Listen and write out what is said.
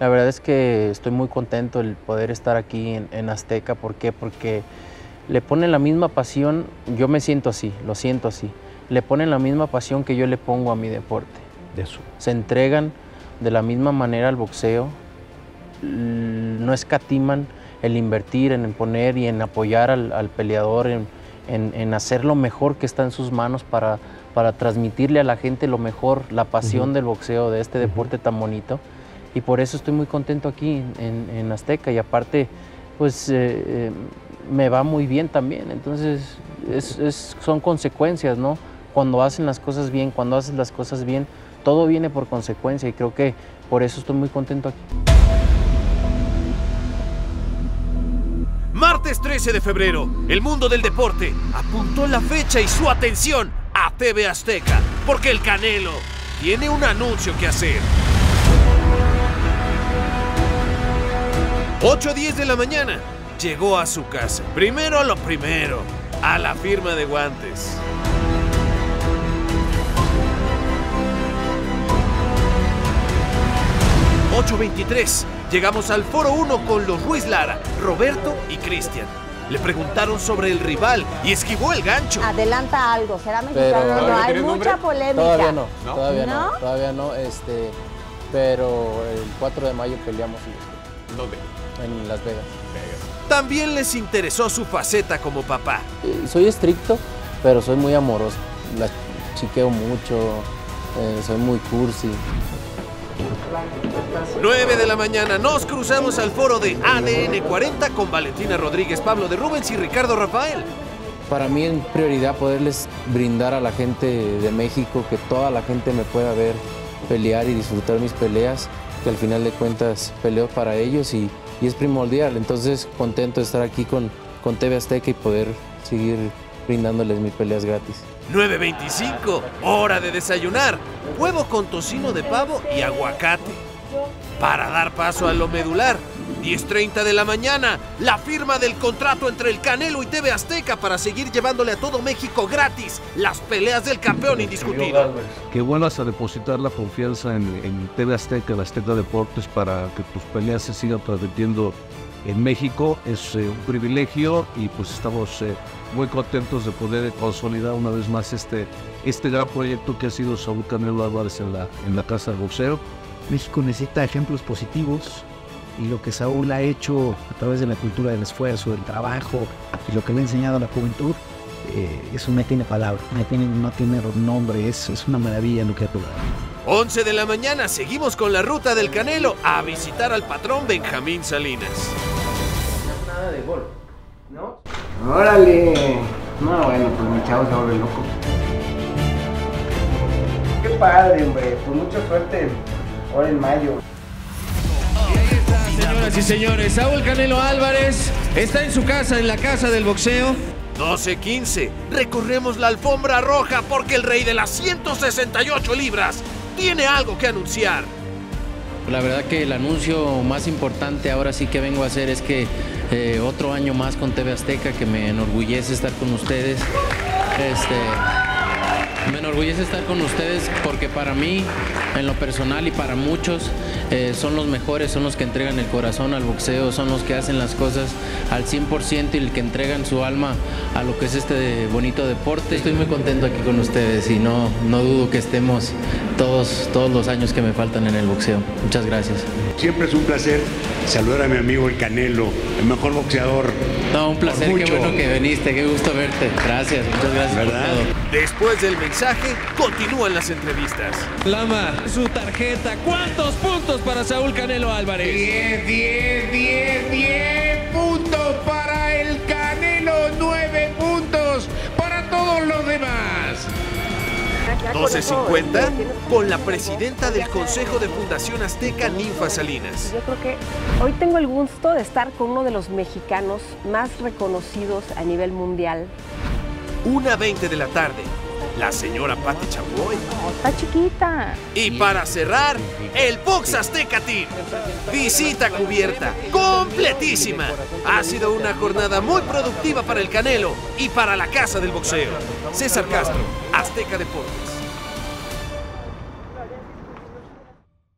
La verdad es que estoy muy contento el poder estar aquí en, en Azteca. ¿Por qué? Porque le ponen la misma pasión, yo me siento así, lo siento así, le ponen la misma pasión que yo le pongo a mi deporte. De eso. Se entregan de la misma manera al boxeo, no escatiman el invertir, en poner y en apoyar al, al peleador, en, en- en hacer lo mejor que está en sus manos para, para transmitirle a la gente lo mejor, la pasión del boxeo, de este deporte tan bonito. Y por eso estoy muy contento aquí en, Azteca y aparte, pues eh, eh, me va muy bien también. Entonces, es- es- son consecuencias, ¿no? Cuando hacen las cosas bien, cuando haces las cosas bien, todo viene por consecuencia y creo que por eso estoy muy contento aquí. Martes 13 de febrero, el mundo del deporte apuntó la fecha y su atención a TV Azteca, porque el Canelo tiene un anuncio que hacer. 8.10 de la mañana, llegó a su casa. Primero lo primero, a la firma de guantes. ...8.23... Llegamos al Foro 1 con los Ruiz Lara, Roberto y Cristian. Le preguntaron sobre el rival y esquivó el gancho. Adelanta algo, será Pero- mexicano. ¿Todavía no, hay mucha nombre? polémica. Todavía no, todavía no, todavía no, este, pero el 4 de mayo peleamos en- ¿Dónde? En Las Vegas. También les interesó su faceta como papá. Soy estricto, pero soy muy amoroso. La chiqueo mucho, eh, soy muy cursi. 9 de la mañana nos cruzamos al foro de ADN 40 con Valentina Rodríguez, Pablo de Rubens y Ricardo Rafael. Para mí es prioridad poderles brindar a la gente de México que toda la gente me pueda ver pelear y disfrutar mis peleas, que al final de cuentas peleo para ellos y, y es primordial. Entonces contento de estar aquí con, con TV Azteca y poder seguir brindándoles mis peleas gratis. 9.25, hora de desayunar. Huevo con tocino de pavo y aguacate. Para dar paso a lo medular. 10.30 de la mañana, la firma del contrato entre el Canelo y TV Azteca para seguir llevándole a todo México gratis las peleas del campeón indiscutido. que vuelvas a depositar la confianza en, en TV Azteca, en Azteca Deportes, para que tus peleas se sigan transmitiendo en México. Es eh, un privilegio y pues estamos eh, muy contentos de poder consolidar una vez más este, este gran proyecto que ha sido Saúl Canelo Álvarez en la, en la Casa del Boxeo. México necesita ejemplos positivos y lo que Saúl ha hecho a través de la cultura del esfuerzo, del trabajo y lo que le ha enseñado a la juventud, eh, eso no tiene palabra, no tiene, no tiene nombre, es, es una maravilla lo que ha logrado. 11 de la mañana seguimos con la ruta del Canelo a visitar al patrón Benjamín Salinas. Nada de gol, ¿no? Órale. No, bueno, pues mi chavo se vuelve loco. Qué padre, hombre. Pues mucha suerte ahora en mayo. Señoras y señores, Saúl Canelo Álvarez está en su casa, en la casa del boxeo. 12-15, recorremos la alfombra roja porque el rey de las 168 libras tiene algo que anunciar. La verdad que el anuncio más importante ahora sí que vengo a hacer es que eh, otro año más con TV Azteca, que me enorgullece estar con ustedes. Este, me enorgullece estar con ustedes porque para mí, en lo personal y para muchos, eh, son los mejores, son los que entregan el corazón al boxeo, son los que hacen las cosas al 100% y el que entregan su alma a lo que es este bonito deporte. Estoy muy contento aquí con ustedes y no, no dudo que estemos todos, todos los años que me faltan en el boxeo. Muchas gracias. Siempre es un placer saludar a mi amigo el Canelo, el mejor boxeador. No, un placer, qué bueno que viniste, qué gusto verte. Gracias, muchas gracias ¿Verdad? por todo. Después del mensaje, continúan las entrevistas. Lama, su tarjeta. ¿Cuántos puntos para Saúl Canelo Álvarez? 10, 10, 10, 10 puntos para el Canelo, 9 puntos para todos los demás. 12.50, con la presidenta del Consejo de Fundación Azteca, Ninfa Salinas. Yo creo que hoy tengo el gusto de estar con uno de los mexicanos más reconocidos a nivel mundial. 1.20 de la tarde, la señora Pati Chapoy. Está chiquita. Y para cerrar, el Box Azteca Team. Visita cubierta, completísima. Ha sido una jornada muy productiva para el Canelo y para la Casa del Boxeo. César Castro, Azteca Deportes.